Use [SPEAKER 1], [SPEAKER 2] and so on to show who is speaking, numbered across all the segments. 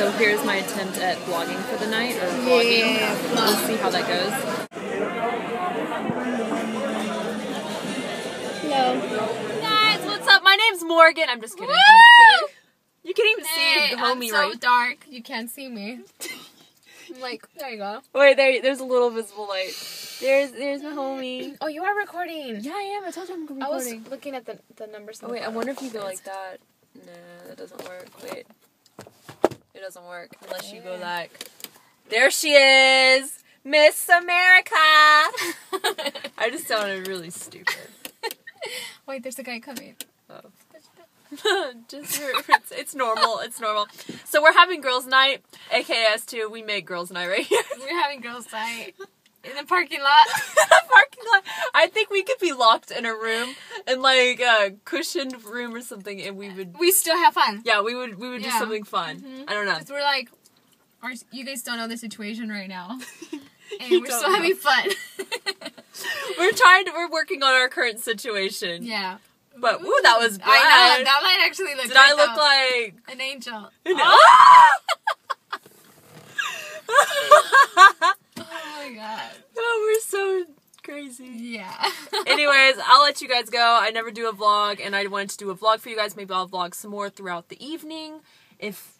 [SPEAKER 1] So here's my attempt at vlogging for the night, or vlogging.
[SPEAKER 2] Yeah.
[SPEAKER 1] We'll see how that goes.
[SPEAKER 2] Hello.
[SPEAKER 1] Guys, what's up? My name's Morgan. I'm just kidding.
[SPEAKER 2] Woo!
[SPEAKER 1] I'm just kidding. You can even
[SPEAKER 2] Hey,
[SPEAKER 1] see the
[SPEAKER 2] I'm so
[SPEAKER 1] right.
[SPEAKER 2] dark. You can't see me. I'm like, there you go.
[SPEAKER 1] Wait, there. There's a little visible light. There's there's my homie.
[SPEAKER 2] Oh, you are recording.
[SPEAKER 1] Yeah, I am. I told you I'm recording.
[SPEAKER 2] I was looking at the the numbers.
[SPEAKER 1] Oh wait, I wonder if you go like that. Nah, that doesn't work. Wait. It doesn't work unless you go like. There she is, Miss America. I just sounded really stupid.
[SPEAKER 2] Wait, there's a guy coming. Oh.
[SPEAKER 1] just it's, it's normal. It's normal. So we're having girls' night, AKS too. We make girls' night right here.
[SPEAKER 2] We're having girls' night in the parking lot.
[SPEAKER 1] parking lot. I think we could be locked in a room, in like a cushioned room or something, and we would.
[SPEAKER 2] We still have fun.
[SPEAKER 1] Yeah, we would. We would do something fun.
[SPEAKER 2] Mhm.
[SPEAKER 1] I don't know.
[SPEAKER 2] Because we're like, you guys don't know the situation right now, and we're still
[SPEAKER 1] know.
[SPEAKER 2] having fun.
[SPEAKER 1] We're trying to. We're working on our current situation.
[SPEAKER 2] yeah.
[SPEAKER 1] But ooh, that was bad.
[SPEAKER 2] I know that might actually look.
[SPEAKER 1] Did I look like?
[SPEAKER 2] an angel?
[SPEAKER 1] Ah!
[SPEAKER 2] Oh my god.
[SPEAKER 1] oh, we're so crazy.
[SPEAKER 2] Yeah.
[SPEAKER 1] Anyways, I'll let you guys go. I never do a vlog, and I wanted to do a vlog for you guys. Maybe I'll vlog some more throughout the evening if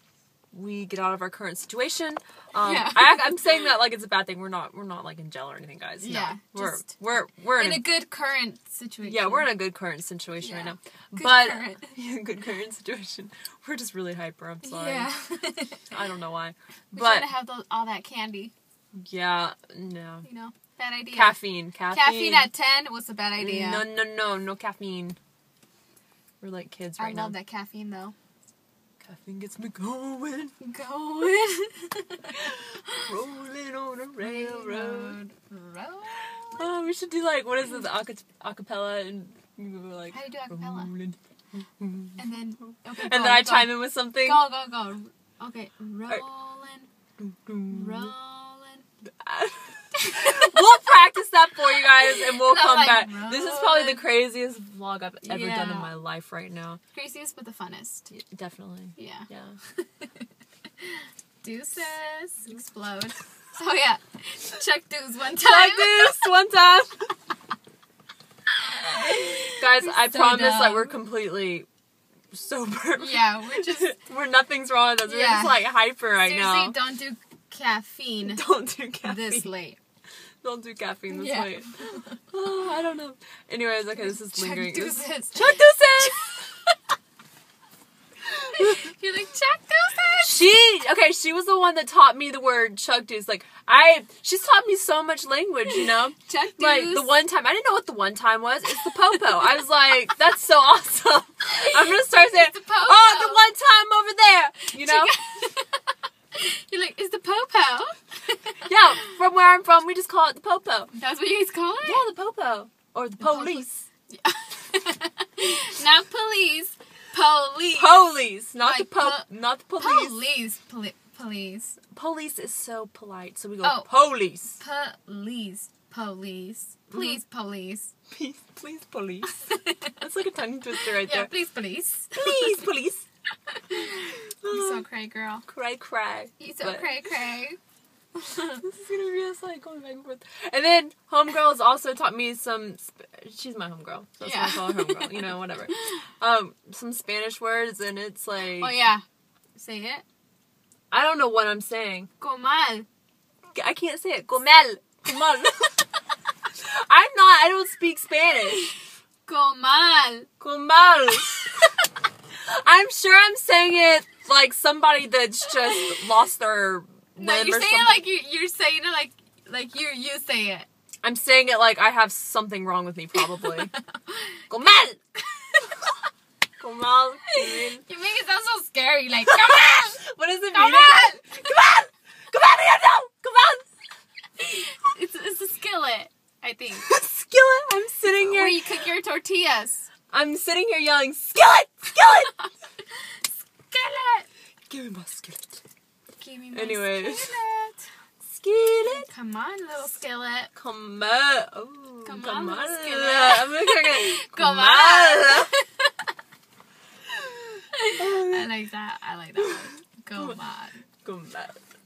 [SPEAKER 1] we get out of our current situation. Um,
[SPEAKER 2] Yeah.
[SPEAKER 1] I, I'm saying that like it's a bad thing. We're not. We're not like in jail or anything, guys. No.
[SPEAKER 2] Yeah,
[SPEAKER 1] we're we're we're in,
[SPEAKER 2] in
[SPEAKER 1] a,
[SPEAKER 2] a good current situation.
[SPEAKER 1] yeah we're in a good current situation right now.
[SPEAKER 2] Good
[SPEAKER 1] but
[SPEAKER 2] current.
[SPEAKER 1] yeah, good current situation. We're just really hyper. I'm sorry.
[SPEAKER 2] Yeah.
[SPEAKER 1] I don't know why,
[SPEAKER 2] We're
[SPEAKER 1] but
[SPEAKER 2] trying to have those, all that candy.
[SPEAKER 1] Yeah, no
[SPEAKER 2] You know, bad idea.
[SPEAKER 1] caffeine. Caffeine.
[SPEAKER 2] Caffeine at ten was a bad idea.
[SPEAKER 1] No, no, no, no caffeine. We're like kids
[SPEAKER 2] I
[SPEAKER 1] right now.
[SPEAKER 2] love that caffeine though.
[SPEAKER 1] Caffeine gets me going,
[SPEAKER 2] Going.
[SPEAKER 1] rolling on a railroad.
[SPEAKER 2] Road.
[SPEAKER 1] Oh, we should do like what is it, the aca- acapella and we go like.
[SPEAKER 2] How do you do acapella?
[SPEAKER 1] rolling.
[SPEAKER 2] And then okay.
[SPEAKER 1] And then I chime in with something.
[SPEAKER 2] Go go go. Okay, rolling, rolling.
[SPEAKER 1] we'll practice that for you guys, and we'll come
[SPEAKER 2] like
[SPEAKER 1] back. This is probably the craziest vlog I've ever done in my life right now.
[SPEAKER 2] Craziest but the funnest.
[SPEAKER 1] Yeah, definitely.
[SPEAKER 2] Yeah.
[SPEAKER 1] Yeah.
[SPEAKER 2] Deuces explode. Oh yeah, Chuck Deuce one time.
[SPEAKER 1] Like this one time. Guys, I
[SPEAKER 2] So
[SPEAKER 1] promise that
[SPEAKER 2] dumb.
[SPEAKER 1] we're completely sober.
[SPEAKER 2] Yeah, we're just
[SPEAKER 1] we're nothing's wrong with us. We're just like hyper right
[SPEAKER 2] seriously
[SPEAKER 1] now.
[SPEAKER 2] don't do caffeine
[SPEAKER 1] Don't do caffeine.
[SPEAKER 2] this late.
[SPEAKER 1] Don't do caffeine this
[SPEAKER 2] Yeah.
[SPEAKER 1] late. Oh, I don't know. Anyways, okay, this is
[SPEAKER 2] Chuck
[SPEAKER 1] lingering. This-
[SPEAKER 2] Deuces.
[SPEAKER 1] Chuck Deuces!
[SPEAKER 2] You're like Chuck Deuces.
[SPEAKER 1] She okay. She was the one that taught me the word Chuck Deuce. Like I, she's taught me so much language. You know,
[SPEAKER 2] Chuck Deuce.
[SPEAKER 1] like the one time I didn't know what the one time was. It's the popo. I was like, that's so awesome. I'm gonna start saying,
[SPEAKER 2] It's the popo.
[SPEAKER 1] oh, the one time over there. You know,
[SPEAKER 2] You're like, is the popo?
[SPEAKER 1] yeah. From where I'm from, we just call it the popo.
[SPEAKER 2] That's what you guys call it?
[SPEAKER 1] Yeah, the popo or the
[SPEAKER 2] popo.
[SPEAKER 1] police.
[SPEAKER 2] Not police. Police.
[SPEAKER 1] Police, not the
[SPEAKER 2] Like
[SPEAKER 1] po,
[SPEAKER 2] po-
[SPEAKER 1] not the police.
[SPEAKER 2] Police. Poli- police.
[SPEAKER 1] Police is so polite, so we go
[SPEAKER 2] Oh.
[SPEAKER 1] police.
[SPEAKER 2] Police. Police. Mm-hmm. Please, police.
[SPEAKER 1] Please, please, police. That's like a tongue twister right
[SPEAKER 2] Yeah,
[SPEAKER 1] there.
[SPEAKER 2] please, police.
[SPEAKER 1] Please, police.
[SPEAKER 2] You so cray, girl.
[SPEAKER 1] cry, cry.
[SPEAKER 2] You so
[SPEAKER 1] But-
[SPEAKER 2] cray, cray.
[SPEAKER 1] this is gonna be us like going back and forth. And then homegirls also taught me some. Sp- she's my homegirl, so that's
[SPEAKER 2] Yeah.
[SPEAKER 1] what I call her homegirl. You know, whatever. Um, some Spanish words, and it's like
[SPEAKER 2] Oh yeah. Say it.
[SPEAKER 1] I don't know what I'm saying.
[SPEAKER 2] Comal.
[SPEAKER 1] I can't say it. Comal, comal. I'm not. I don't speak Spanish.
[SPEAKER 2] Comal.
[SPEAKER 1] Comal. I'm sure I'm saying it like somebody that's just lost their
[SPEAKER 2] No, you're saying it like you, you're saying it like like you you say it.
[SPEAKER 1] I'm saying it like I have something wrong with me, probably. Comal. Comal. Kevin.
[SPEAKER 2] You make it sound so scary. Like come on,
[SPEAKER 1] What does it mean?
[SPEAKER 2] come
[SPEAKER 1] again?
[SPEAKER 2] on.
[SPEAKER 1] Come on! Come on, here! Come on!
[SPEAKER 2] It's it's a skillet. I think.
[SPEAKER 1] Skillet! I'm sitting here.
[SPEAKER 2] Where
[SPEAKER 1] here.
[SPEAKER 2] you cook your tortillas.
[SPEAKER 1] I'm sitting here yelling, Skillet! Skillet!
[SPEAKER 2] Skillet.
[SPEAKER 1] Give me my skillet.
[SPEAKER 2] Give me my
[SPEAKER 1] Anyways.
[SPEAKER 2] skillet.
[SPEAKER 1] Skillet!
[SPEAKER 2] Come on, little skillet.
[SPEAKER 1] Come on. Oh,
[SPEAKER 2] Come
[SPEAKER 1] come
[SPEAKER 2] on,
[SPEAKER 1] on.
[SPEAKER 2] little skillet.
[SPEAKER 1] I'm gonna
[SPEAKER 2] Come
[SPEAKER 1] on.
[SPEAKER 2] I like that. I like that one. Come on.
[SPEAKER 1] Come on.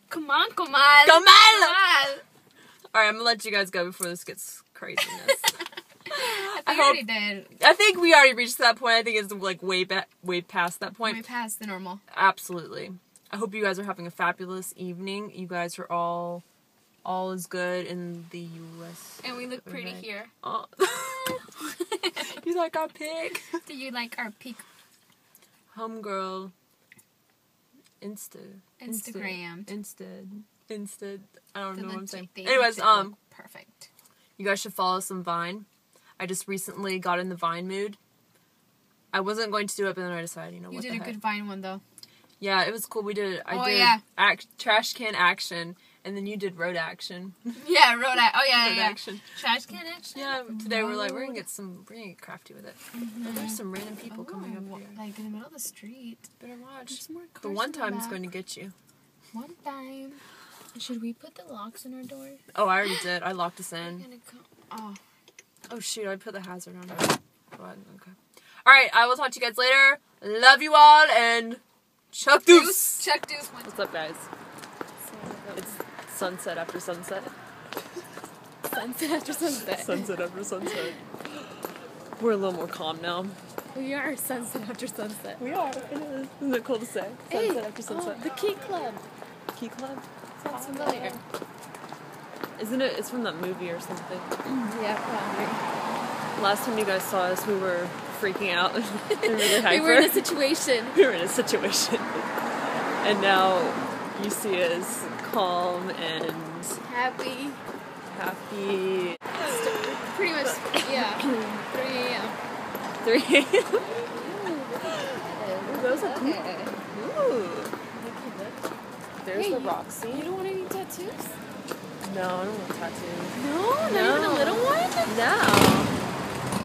[SPEAKER 2] Come on, come
[SPEAKER 1] on. Come on. Alright, I'm gonna let you guys go before this gets craziness.
[SPEAKER 2] I,
[SPEAKER 1] I
[SPEAKER 2] think I
[SPEAKER 1] hope-
[SPEAKER 2] already did.
[SPEAKER 1] I think we already reached that point. I think it's like way back, way past that point.
[SPEAKER 2] Way past the normal.
[SPEAKER 1] Absolutely. I hope you guys are having a fabulous evening. You guys are all, all is good in the U.S.
[SPEAKER 2] And we look pretty
[SPEAKER 1] Okay.
[SPEAKER 2] here.
[SPEAKER 1] Oh. you like our pig?
[SPEAKER 2] Do you like our peak
[SPEAKER 1] Homegirl. Insta.
[SPEAKER 2] Instagram?
[SPEAKER 1] Insta. Insta. I don't know what I'm saying. Anyways, um,
[SPEAKER 2] perfect.
[SPEAKER 1] you guys should follow some Vine. I just recently got in the Vine mood. I wasn't going to do it, but then I decided, you know
[SPEAKER 2] You did a
[SPEAKER 1] heck.
[SPEAKER 2] good Vine one though.
[SPEAKER 1] Yeah, it was cool. We did. I
[SPEAKER 2] Oh,
[SPEAKER 1] did
[SPEAKER 2] yeah.
[SPEAKER 1] act, trash can action, and then you did road action.
[SPEAKER 2] Yeah, road act. Oh yeah,
[SPEAKER 1] road
[SPEAKER 2] yeah,
[SPEAKER 1] action.
[SPEAKER 2] Trash can action.
[SPEAKER 1] Yeah. Today we're like we're gonna get some. We're gonna get crafty with it. But there's some random people oh, coming
[SPEAKER 2] Oh,
[SPEAKER 1] up here.
[SPEAKER 2] Like in the middle of the street.
[SPEAKER 1] Better watch.
[SPEAKER 2] More
[SPEAKER 1] The one time is going to get you.
[SPEAKER 2] One time. Should we put the locks in our door?
[SPEAKER 1] Oh, I already did. I locked us in.
[SPEAKER 2] Oh.
[SPEAKER 1] Oh shoot! I put the hazard on. What? Okay. All right. I will talk to you guys later. Love you all and chuck deuce.
[SPEAKER 2] Chuck deuce. One.
[SPEAKER 1] What's up, guys? It's sunset after sunset.
[SPEAKER 2] sunset after sunset.
[SPEAKER 1] Sunset after sunset. We're a little more calm now.
[SPEAKER 2] We are sunset after sunset.
[SPEAKER 1] We are. It is. Isn't it cool to say? Sunset after sunset.
[SPEAKER 2] Oh, the Key Club.
[SPEAKER 1] Key Club.
[SPEAKER 2] Sounds familiar.
[SPEAKER 1] Isn't it? It's from that movie or something.
[SPEAKER 2] Yeah, probably.
[SPEAKER 1] Last time you guys saw us, we were freaking out and really.
[SPEAKER 2] We were in a situation.
[SPEAKER 1] we were in a situation. And now you see us calm and
[SPEAKER 2] Happy.
[SPEAKER 1] happy.
[SPEAKER 2] Pretty much. Yeah. 3 a.m.
[SPEAKER 1] Three. Ooh, those are cool. Ooh. There's
[SPEAKER 2] Hey,
[SPEAKER 1] the
[SPEAKER 2] you-
[SPEAKER 1] Roxy.
[SPEAKER 2] You don't want any tattoos?
[SPEAKER 1] No, I don't want tattoos.
[SPEAKER 2] No, not
[SPEAKER 1] no.
[SPEAKER 2] even a little one? No.